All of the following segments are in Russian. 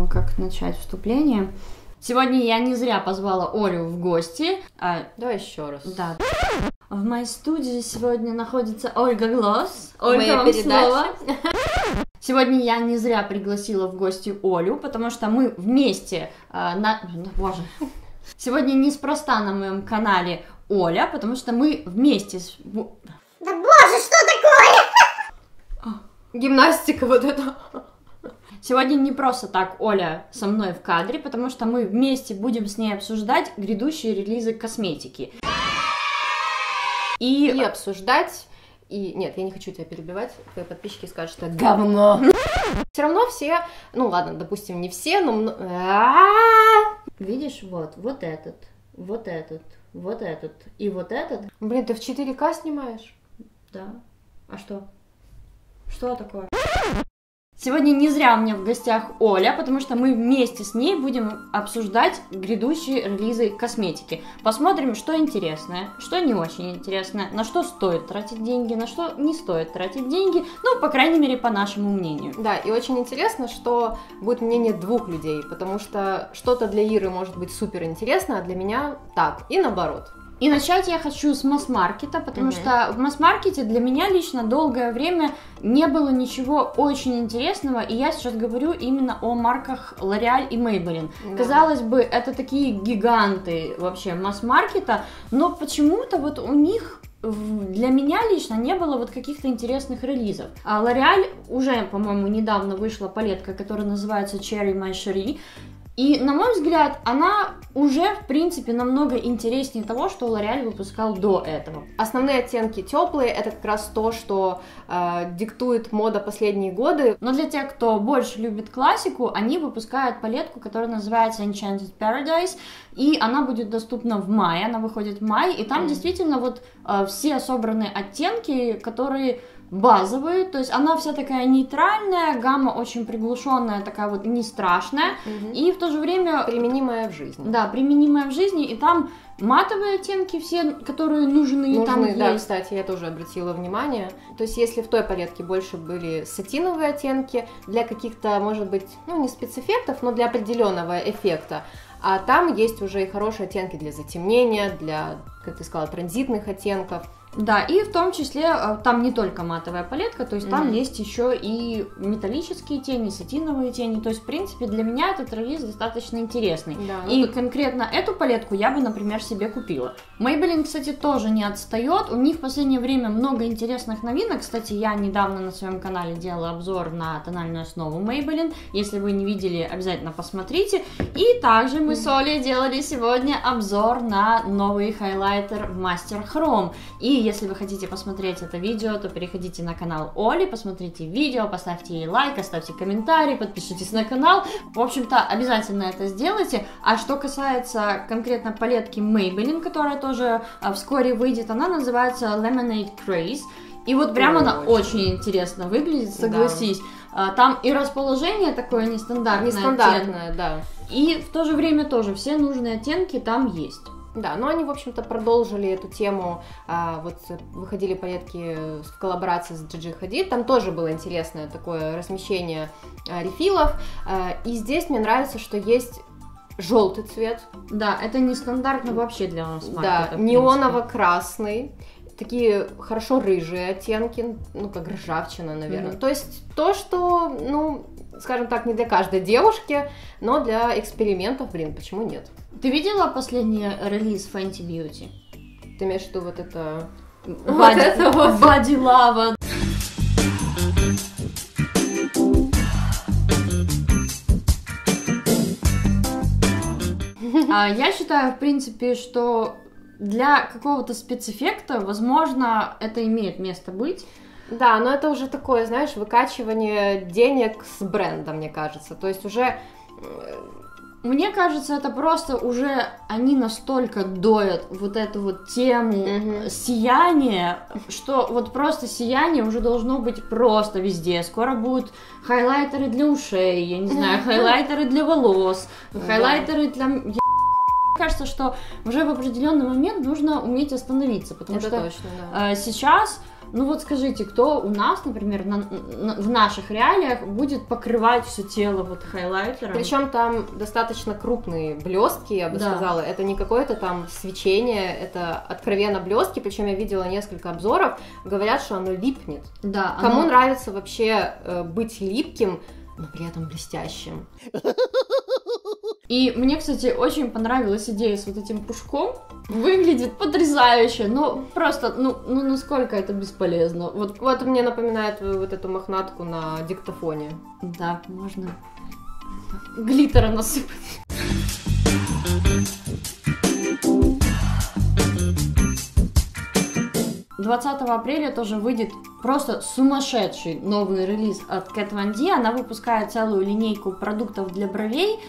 думаю, как начать вступление. Сегодня я не зря позвала Олю в гости. А, Давай еще раз. да. В моей студии сегодня находится Ольга Глосс. Ольга, Моя вам передача. слово. Сегодня я не зря пригласила в гости Олю, потому что мы вместе а, на... ну, Боже. Сегодня неспроста на моем канале Оля, потому что мы вместе с... Да боже, что такое? Гимнастика вот это. Сегодня не просто так Оля со мной в кадре, потому что мы вместе будем с ней обсуждать грядущие релизы косметики. И, И обсуждать. И нет, я не хочу тебя перебивать. Твои подписчики скажут, что говно. Все равно все, ну ладно, допустим, не все, но видишь, вот, вот этот, вот этот, вот этот и вот этот, Блин, ты в 4К снимаешь? да. А что? Что такое? Сегодня не зря у меня в гостях Оля, потому что мы вместе с ней будем обсуждать грядущие релизы косметики. Посмотрим, что интересное, что не очень интересное, на что стоит тратить деньги, на что не стоит тратить деньги, ну, по крайней мере, по нашему мнению. Да, и очень интересно, что будет мнение двух людей, потому что что-то для Иры может быть супер интересно, а для меня так, и наоборот. И начать я хочу с масс-маркета, потому Мгм. что в масс-маркете для меня лично долгое время не было ничего очень интересного, и я сейчас говорю именно о марках L'Oreal и Maybelline. Да. Казалось бы, это такие гиганты вообще масс-маркета, но почему-то вот у них для меня лично не было вот каких-то интересных релизов. А L'Oreal уже, по-моему, недавно вышла палетка, которая называется Cherry My Cherie, и, на мой взгляд, она уже, в принципе, намного интереснее того, что L'Oreal выпускал до этого. Основные оттенки теплые, это как раз то, что э, диктует мода последние годы. Но для тех, кто больше любит классику, они выпускают палетку, которая называется Enchanted Paradise, и она будет доступна в мае, она выходит в мае, и там Мгм. действительно вот э, все собраны оттенки, которые базовые, то есть она вся такая нейтральная, гамма очень приглушенная, такая вот не страшная, и в то же время применимая в жизни. Да, применимая в жизни, и там матовые оттенки все, которые нужны, там Нужны, да, есть. кстати, я тоже обратила внимание. То есть, если в той палетке больше были сатиновые оттенки, для каких-то, может быть, ну, не спецэффектов, но для определенного эффекта, а там есть уже и хорошие оттенки для затемнения, для, как ты сказала, транзитных оттенков. Да, и в том числе э, там не только матовая палетка, то есть там Мгм. есть еще и металлические тени, сатиновые тени. То есть, в принципе, для меня этот релиз достаточно интересный. Да, И ну, конкретно эту палетку я бы, например, себе купила. Maybelline, кстати, тоже не отстает. У них в последнее время много интересных новинок. Кстати, я недавно на своем канале делала обзор на тональную основу Maybelline. Если вы не видели, обязательно посмотрите. И также мы с Олей делали сегодня обзор на новый хайлайтер в Master Chrome. И если вы хотите посмотреть это видео, то переходите на канал Оли, посмотрите видео, поставьте ей лайк, оставьте комментарий, подпишитесь на канал. В общем-то, обязательно это сделайте. А что касается конкретно палетки Maybelline, которая тоже а, вскоре выйдет, она называется Lemonade Craze. И вот прям она Очень. очень интересно выглядит, Да. согласись. А, Там и расположение такое нестандартное. нестандартная, да. И в то же время тоже все нужные оттенки там есть. Да, но они, в общем-то, продолжили эту тему. а, вот выходили поетки в коллаборации с Джиджи Хадид. Там тоже было интересное такое размещение а, рефилов. А, и здесь мне нравится, что есть желтый цвет, Да, это нестандартно вообще для нас. да, неоново-красный, такие хорошо рыжие оттенки, ну, как ржавчина, наверное. Мгм. То есть то, что, ну, скажем так, не для каждой девушки, но для экспериментов, блин, почему нет? Ты видела последний релиз Fenty Beauty? Ты имеешь в виду вот это... Body, это вот. Body Lava. А, Я считаю, в принципе, что для какого-то спецэффекта, возможно, это имеет место быть. Да, но это уже такое, знаешь, выкачивание денег с бренда, мне кажется. То есть уже Мне кажется, это просто уже они настолько доят вот эту вот тему Мгм. сияния, что вот просто сияние уже должно быть просто везде. Скоро будут хайлайтеры для ушей, я не знаю, хайлайтеры для волос, Да. хайлайтеры для... я- кажется, что уже в определенный момент нужно уметь остановиться, потому Это что точно, да. э, сейчас ну вот скажите, кто у нас, например, на- на- в наших реалиях будет покрывать все тело вот хайлайтером? Причем там достаточно крупные блестки, я бы Да. сказала. Это не какое-то там свечение, это откровенно блестки. Причем я видела несколько обзоров, говорят, что оно липнет. да, Кому оно- нравится вообще э, быть липким, но при этом блестящим? И мне, кстати, очень понравилась идея с вот этим пушком. Выглядит потрясающе, но просто, ну, ну насколько это бесполезно. Вот, Вот мне напоминает вот эту мохнатку на диктофоне. да, можно глиттера насыпать. 20 апреля тоже выйдет просто сумасшедший новый релиз от Kat Von D. Она выпускает целую линейку продуктов для бровей.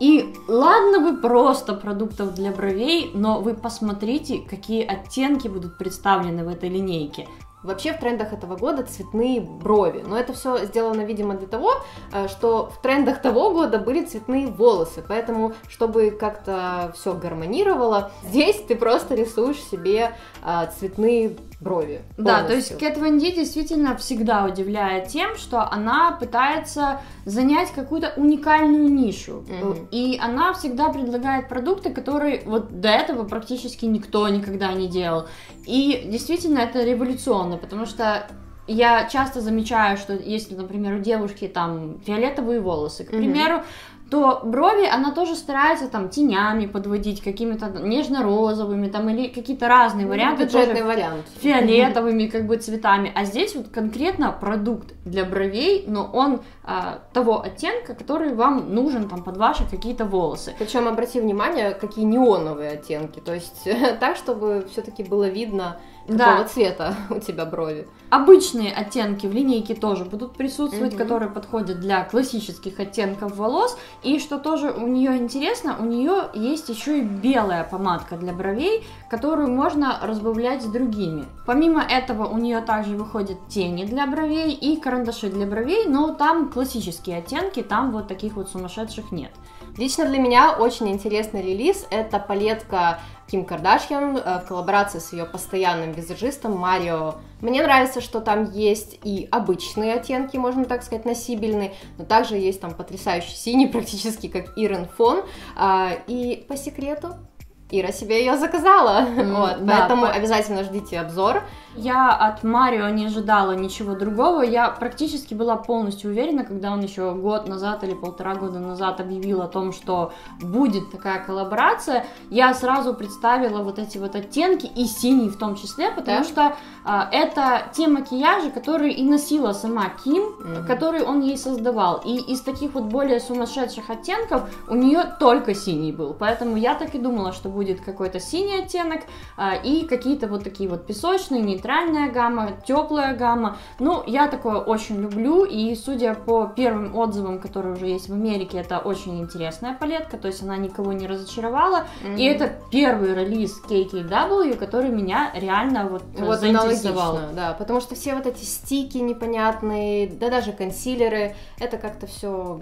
И ладно бы просто продуктов для бровей, но вы посмотрите, какие оттенки будут представлены в этой линейке. Вообще в трендах этого года цветные брови. Но это все сделано, видимо, для того, э, что в трендах того года были цветные волосы. Поэтому, чтобы как-то все гармонировало, здесь ты просто рисуешь себе э, цветные брови. Да, то есть полностью. Кэт Ван Ди действительно всегда удивляет тем, что она пытается занять какую-то уникальную нишу. Мгм. И она всегда предлагает продукты, которые вот до этого практически никто никогда не делал. И действительно это революционно, потому что я часто замечаю, что если, например, у девушки там фиолетовые волосы, к Мгм. примеру, то брови она тоже старается там тенями подводить, какими-то нежно-розовыми там или какие-то разные варианты. тоже Бюджетный вариант. фиолетовыми как бы цветами, а здесь вот конкретно продукт для бровей, но он а, того оттенка, который вам нужен там под ваши какие-то волосы. Причем обрати внимание, какие неоновые оттенки. То есть так, чтобы все-таки было видно, какого Да. цвета у тебя брови. Обычные оттенки в линейке тоже будут присутствовать, Мгм. которые подходят для классических оттенков волос. И что тоже у нее интересно, у нее есть еще и белая помадка для бровей, которую можно разбавлять с другими. Помимо этого у нее также выходят тени для бровей и карандаши для бровей, но там классические оттенки, там вот таких вот сумасшедших нет. Лично для меня очень интересный релиз – это палетка Ким Кардашьян э, в коллаборации с ее постоянным визажистом Марио. Мне нравится, что там есть и обычные оттенки, можно так сказать, носибельные, но также есть там потрясающий синий, практически как Ирен Фон. А, И по секрету, Ира себе ее заказала, М, вот, да, поэтому по- обязательно ждите обзор. Я от Марио не ожидала ничего другого. Я практически была полностью уверена, когда он еще год назад или полтора года назад объявил о том, что будет такая коллаборация. Я сразу представила вот эти вот оттенки и синий в том числе, потому Да? что а, это те макияжи, которые и носила сама Ким, Мгм. которые он ей создавал. И из таких вот более сумасшедших оттенков у нее только синий был. Поэтому я так и думала, что будет какой-то синий оттенок а, и какие-то вот такие вот песочные, нейтральная гамма, теплая гамма. Ну, я такое очень люблю, и судя по первым отзывам, которые уже есть в Америке, это очень интересная палетка, то есть она никого не разочаровала. И это первый релиз KKW, который меня реально вот, э, Вот заинтересовал. да, потому что все вот эти стики непонятные, да даже консилеры, это как-то все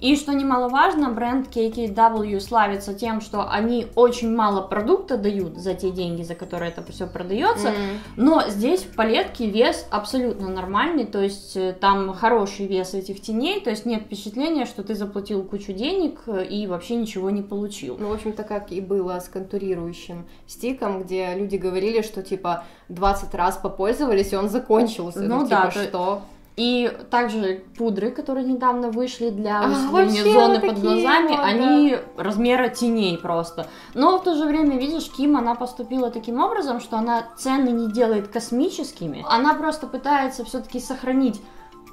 И что немаловажно, бренд KKW славится тем, что они очень мало продукта дают за те деньги, за которые это все продается. Но здесь в палетке вес абсолютно нормальный, то есть э, там хороший вес этих теней, то есть нет впечатления, что ты заплатил кучу денег э, и вообще ничего не получил. Ну, в общем-то, как и было с контурирующим стиком, где люди говорили, что, типа, 20 раз попользовались, и он закончился. Ну Ну, да, типа, то- что? И также пудры, которые недавно вышли для А, высветления вообще зоны под глазами, да. они размера теней просто. Но в то же время, видишь, Ким, она поступила таким образом, что она цены не делает космическими, она просто пытается все-таки сохранить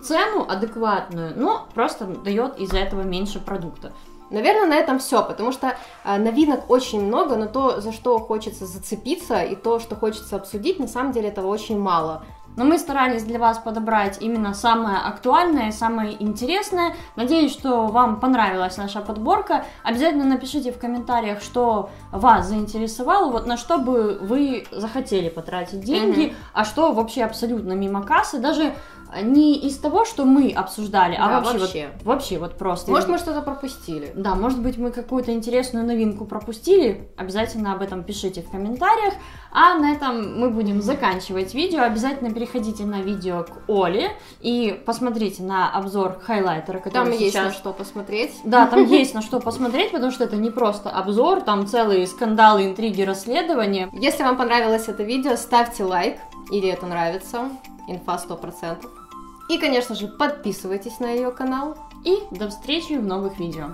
цену адекватную, но просто дает из-за этого меньше продукта. Наверное, на этом все, потому что а, новинок очень много, но то, за что хочется зацепиться, и то, что хочется обсудить, на самом деле этого очень мало. Но мы старались для вас подобрать именно самое актуальное, самое интересное. Надеюсь, что вам понравилась наша подборка. Обязательно напишите в комментариях, что вас заинтересовало, вот на что бы вы захотели потратить деньги, Мгм. а что вообще абсолютно мимо кассы, даже не из того, что мы обсуждали, а Да, вообще, вообще. Вот, вообще вот просто. Может, мы что-то пропустили. Да, может быть, мы какую-то интересную новинку пропустили. Обязательно об этом пишите в комментариях. А на этом мы будем заканчивать видео. Обязательно переходите на видео к Оле и посмотрите на обзор хайлайтера, который Там есть сейчас... на что посмотреть. Да, там есть на что посмотреть, потому что это не просто обзор, там целые скандалы, интриги, расследования. Если вам понравилось это видео, ставьте лайк, или это нравится, инфа 100%. И, конечно же, подписывайтесь на ее канал. И до встречи в новых видео.